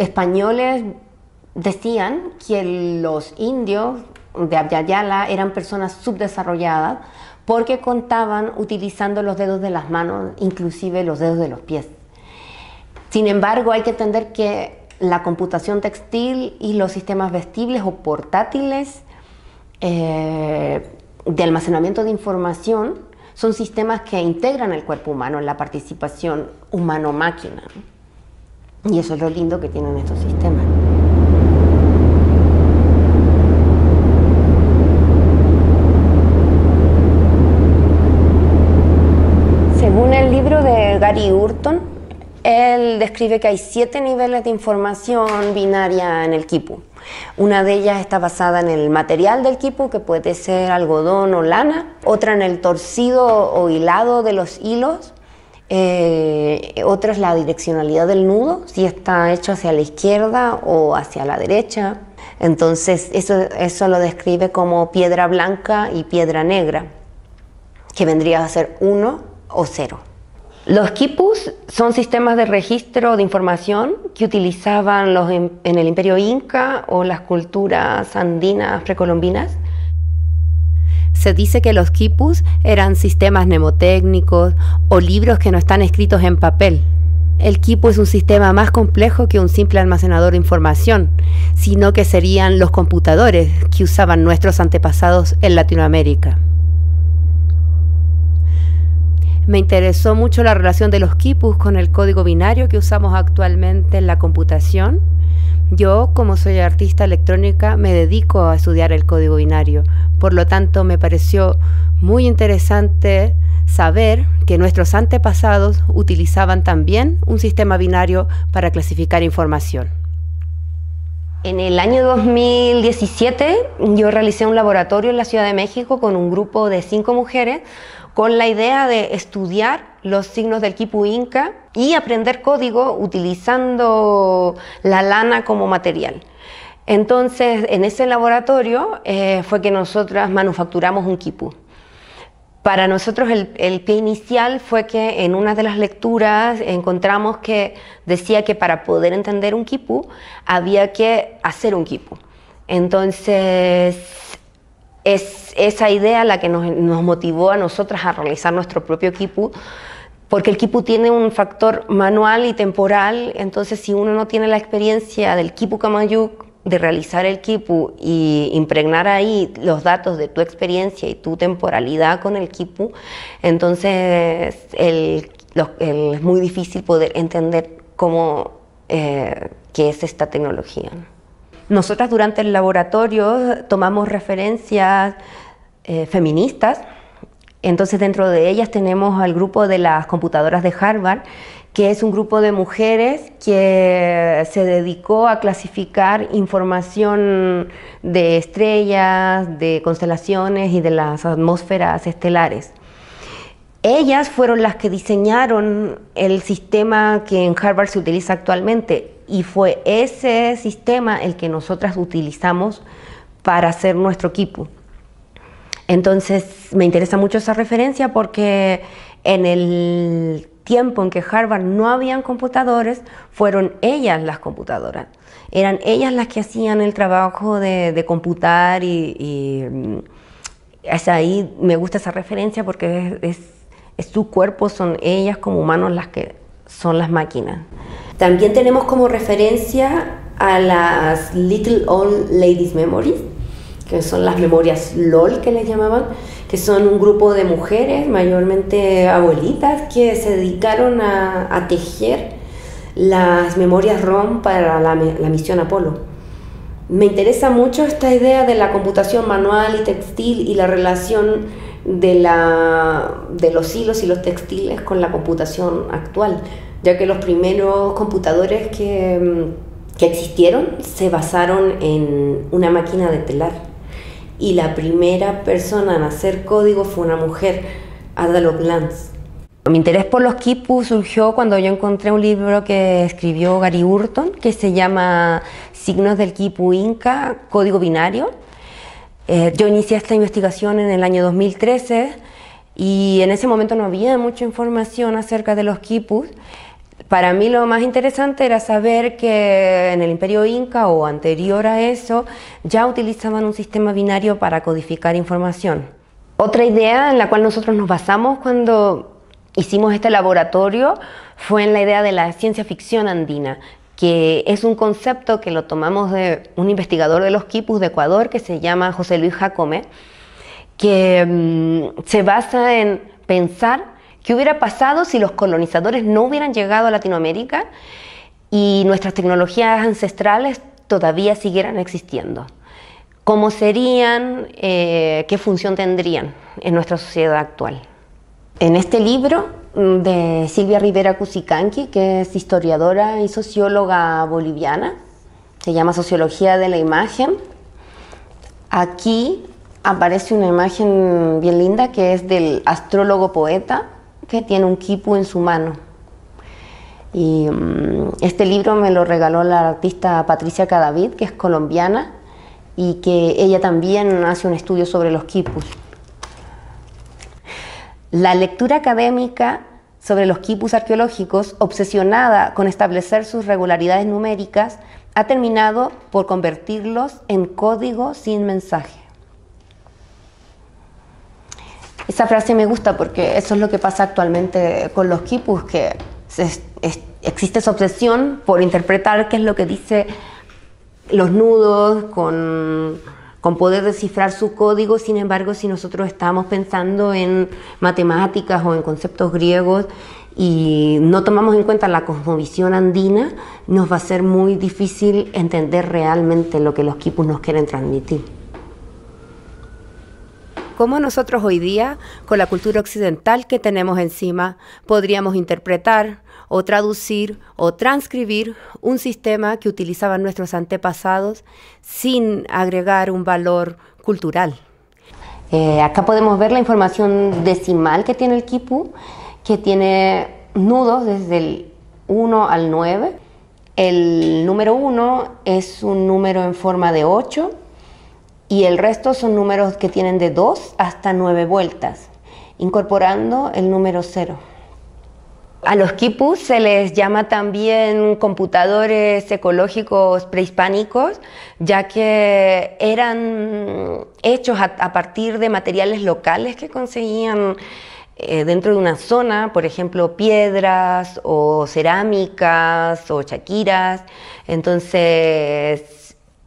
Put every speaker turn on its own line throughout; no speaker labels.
españoles decían que los indios de Abya eran personas subdesarrolladas porque contaban utilizando los dedos de las manos, inclusive los dedos de los pies. Sin embargo, hay que entender que la computación textil y los sistemas vestibles o portátiles eh, de almacenamiento de información son sistemas que integran el cuerpo humano en la participación humano-máquina. Y eso es lo lindo que tienen estos sistemas. Según el libro de Gary Hurton, él describe que hay siete niveles de información binaria en el quipu. Una de ellas está basada en el material del quipu, que puede ser algodón o lana. Otra en el torcido o hilado de los hilos. Eh, otra es la direccionalidad del nudo, si está hecho hacia la izquierda o hacia la derecha. Entonces, eso, eso lo describe como piedra blanca y piedra negra, que vendría a ser uno o cero. Los quipus son sistemas de registro de información que utilizaban los en, el imperio inca o las culturas andinas precolombinas. Se dice que los quipus eran sistemas mnemotécnicos o libros que no están escritos en papel. El quipu es un sistema más complejo que un simple almacenador de información, sino que serían los computadores que usaban nuestros antepasados en Latinoamérica. Me interesó mucho la relación de los quipus con el código binario que usamos actualmente en la computación. Yo, como soy artista electrónica, me dedico a estudiar el código binario. Por lo tanto, me pareció muy interesante saber que nuestros antepasados utilizaban también un sistema binario para clasificar información. En el año 2017 yo realicé un laboratorio en la Ciudad de México con un grupo de cinco mujeres con la idea de estudiar los signos del quipu inca y aprender código utilizando la lana como material. Entonces, en ese laboratorio eh, fue que nosotras manufacturamos un quipu. Para nosotros el, el, pie inicial fue que en una de las lecturas encontramos que decía que para poder entender un quipu había que hacer un quipu. Entonces es esa idea la que nos, motivó a nosotras a realizar nuestro propio kipu, porque el kipu tiene un factor manual y temporal, entonces si uno no tiene la experiencia del kipu kamayuk, de realizar el kipu y impregnar ahí los datos de tu experiencia y tu temporalidad con el kipu, entonces es muy difícil poder entender cómo, eh, qué es esta tecnología. Nosotras durante el laboratorio tomamos referencias eh, feministas, entonces dentro de ellas tenemos al grupo de las computadoras de Harvard, que es un grupo de mujeres que se dedicó a clasificar información de estrellas, de constelaciones y de las atmósferas estelares. Ellas fueron las que diseñaron el sistema que en Harvard se utiliza actualmente y fue ese sistema el que nosotras utilizamos para hacer nuestro equipo. Entonces me interesa mucho esa referencia porque en el tiempo en que Harvard no habían computadores, fueron ellas las computadoras. Eran ellas las que hacían el trabajo de, computar y, mm, es ahí me gusta esa referencia porque es es su cuerpo, son ellas como humanos las que son las máquinas. También tenemos como referencia a las Little Old Ladies Memories, que son las memorias LOL que les llamaban, que son un grupo de mujeres, mayormente abuelitas, que se dedicaron a, tejer las memorias ROM para la, la misión Apolo. Me interesa mucho esta idea de la computación manual y textil y la relación de, la, de los hilos y los textiles con la computación actual, ya que los primeros computadores que, que existieron se basaron en una máquina de telar y la primera persona en hacer código fue una mujer, Ada Lovelace. Mi interés por los quipus surgió cuando yo encontré un libro que escribió Gary Hurton que se llama Signos del quipu inca, código binario eh, yo inicié esta investigación en el año 2013 y en ese momento no había mucha información acerca de los quipus, Para mí lo más interesante era saber que en el imperio inca o anterior a eso ya utilizaban un sistema binario para codificar información. Otra idea en la cual nosotros nos basamos cuando hicimos este laboratorio fue en la idea de la ciencia ficción andina, que es un concepto que lo tomamos de un investigador de los quipus de Ecuador que se llama José Luis Jacome, que mm, se basa en pensar ¿Qué hubiera pasado si los colonizadores no hubieran llegado a Latinoamérica y nuestras tecnologías ancestrales todavía siguieran existiendo? ¿Cómo serían? Eh, ¿Qué función tendrían en nuestra sociedad actual? En este libro mm, de Silvia Rivera Cusicanqui, que es historiadora y socióloga boliviana, se llama Sociología de la Imagen, aquí aparece una imagen bien linda que es del astrólogo poeta que tiene un quipu en su mano. Y mm, este libro me lo regaló la artista Patricia Cadavid, que es colombiana, y que ella también hace un estudio sobre los quipus. La lectura académica sobre los quipus arqueológicos, obsesionada con establecer sus regularidades numéricas, ha terminado por convertirlos en código sin mensaje. Esa frase me gusta porque eso es lo que pasa actualmente con los quipus, que existe esa obsesión por interpretar qué es lo que dice los nudos, con, con, poder descifrar su código. Sin embargo, si nosotros estamos pensando en matemáticas o en conceptos griegos y no tomamos en cuenta la cosmovisión andina, nos va a ser muy difícil entender realmente lo que los quipus nos quieren transmitir cómo nosotros hoy día, con la cultura occidental que tenemos encima, podríamos interpretar o traducir o transcribir un sistema que utilizaban nuestros antepasados sin agregar un valor cultural. Eh, acá podemos ver la información decimal que tiene el quipu, que tiene nudos desde el 1 al 9. El número 1 es un número en forma de 8 y el resto son números que tienen de 2 hasta 9 vueltas, incorporando el número 0. A los quipus se les llama también computadores ecológicos prehispánicos, ya que eran hechos a, partir de materiales locales que conseguían eh, dentro de una zona, por ejemplo, piedras o cerámicas o chaquiras. Entonces,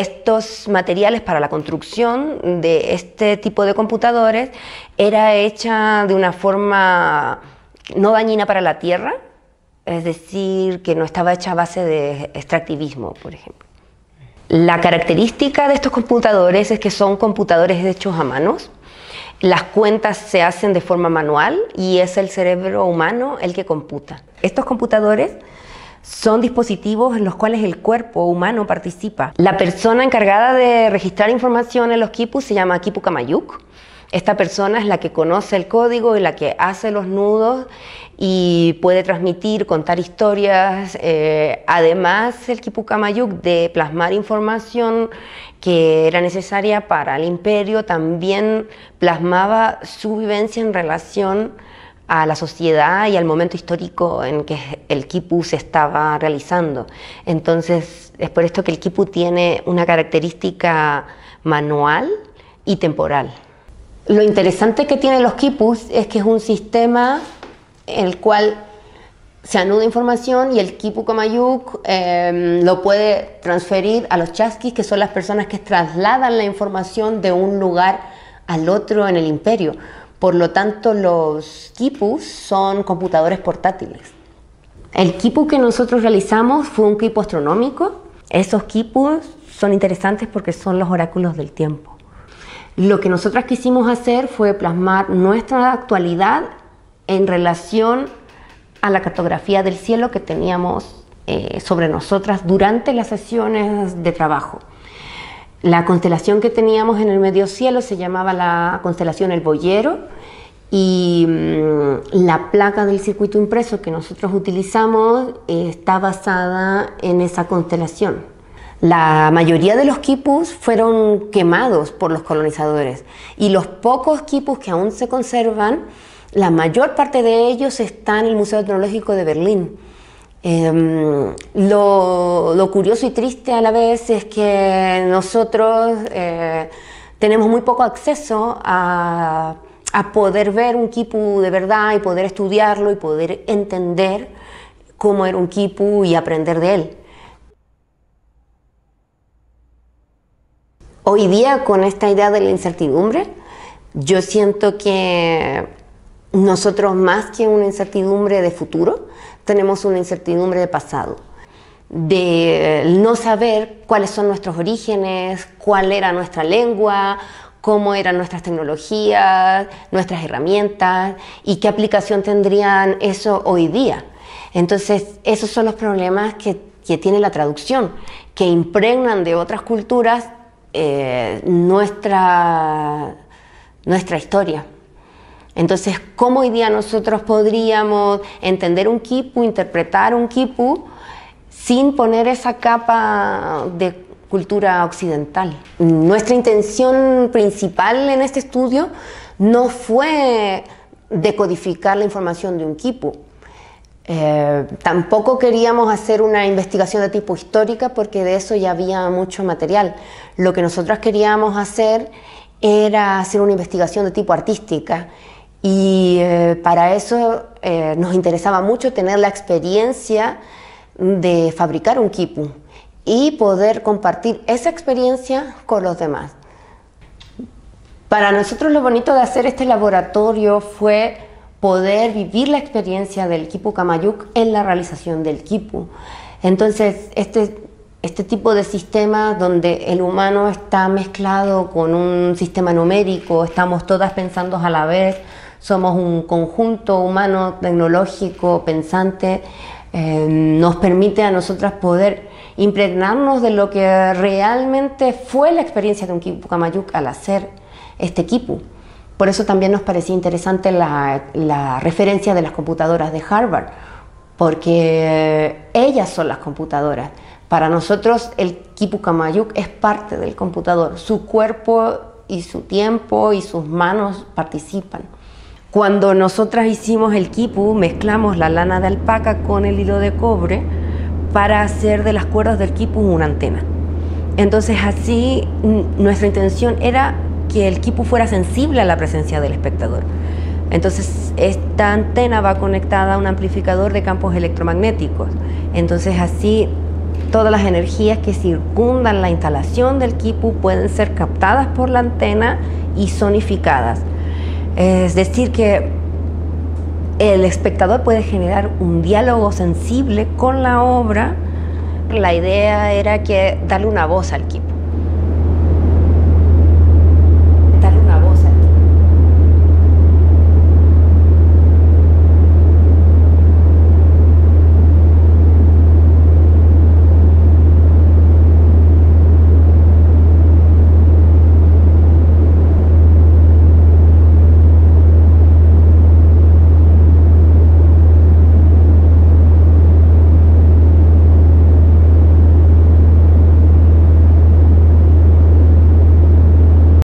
estos materiales para la construcción de este tipo de computadores era hecha de una forma no dañina para la tierra, es decir, que no estaba hecha a base de extractivismo, por ejemplo. La característica de estos computadores es que son computadores hechos a manos. Las cuentas se hacen de forma manual y es el cerebro humano el que computa. Estos computadores son dispositivos en los cuales el cuerpo humano participa. La persona encargada de registrar información en los quipus se llama Kipu Kamayuk. Esta persona es la que conoce el código y la que hace los nudos y puede transmitir, contar historias. Eh, además, el Kipu Kamayuk de plasmar información que era necesaria para el imperio, también plasmaba su vivencia en relación a la sociedad y al momento histórico en que el Kipu se estaba realizando. Entonces, es por esto que el Kipu tiene una característica manual y temporal. Lo interesante que tienen los Kipus es que es un sistema en el cual se anuda información y el Kipu Kamayuk em, lo puede transferir a los chasquis, que son las personas que trasladan la información de un lugar al otro en el imperio. Por lo tanto, los quipus son computadores portátiles. El quipu que nosotros realizamos fue un quipu astronómico. Esos quipus son interesantes porque son los oráculos del tiempo. Lo que nosotras quisimos hacer fue plasmar nuestra actualidad en relación a la cartografía del cielo que teníamos eh, sobre nosotras durante las sesiones de trabajo. La constelación que teníamos en el medio cielo se llamaba la constelación El Boyero y mm, la placa del circuito impreso que nosotros utilizamos está basada en esa constelación. La mayoría de los quipus fueron quemados por los colonizadores y los pocos quipus que aún se conservan, la mayor parte de ellos están en el Museo Etnológico de Berlín. Em, lo, curioso y triste a la vez es que nosotros eh, tenemos muy poco acceso a, a, poder ver un kipu de verdad y poder estudiarlo y poder entender cómo era un kipu y aprender de él. Hoy día con esta idea de la incertidumbre, yo siento que nosotros más que una incertidumbre de futuro, tenemos una incertidumbre de pasado, de no saber cuáles son nuestros orígenes, cuál era nuestra lengua, cómo eran nuestras tecnologías, nuestras herramientas y qué aplicación tendrían eso hoy día. Entonces, esos son los problemas que, tiene la traducción, que impregnan de otras culturas eh, nuestra, nuestra historia. Entonces, ¿cómo hoy día nosotros podríamos entender un kipu, interpretar un kipu, sin poner esa capa de cultura occidental? Nuestra intención principal en este estudio no fue decodificar la información de un kipu. Eh, tampoco queríamos hacer una investigación de tipo histórica porque de eso ya había mucho material. Lo que nosotros queríamos hacer era hacer una investigación de tipo artística y eh, para eso eh, nos interesaba mucho tener la experiencia de fabricar un kipu y poder compartir esa experiencia con los demás. Para nosotros lo bonito de hacer este laboratorio fue poder vivir la experiencia del kipu Kamayuk en la realización del kipu. Entonces, este, este tipo de sistema donde el humano está mezclado con un sistema numérico, estamos todas pensando a la vez, somos un conjunto humano, tecnológico, pensante, eh, nos permite a nosotras poder impregnarnos de lo que realmente fue la experiencia de un Kipu Kamayuk al hacer este Kipu. Por eso también nos parecía interesante la, referencia de las computadoras de Harvard, porque ellas son las computadoras. Para nosotros el Kipu Kamayuk es parte del computador, su cuerpo y su tiempo y sus manos participan. Cuando nosotras hicimos el kipu, mezclamos la lana de alpaca con el hilo de cobre para hacer de las cuerdas del kipu una antena. Entonces así nuestra intención era que el kipu fuera sensible a la presencia del espectador. Entonces esta antena va conectada a un amplificador de campos electromagnéticos. Entonces así todas las energías que circundan la instalación del kipu pueden ser captadas por la antena y sonificadas. Es decir, que el espectador puede generar un diálogo sensible con la obra. La idea era que darle una voz al equipo.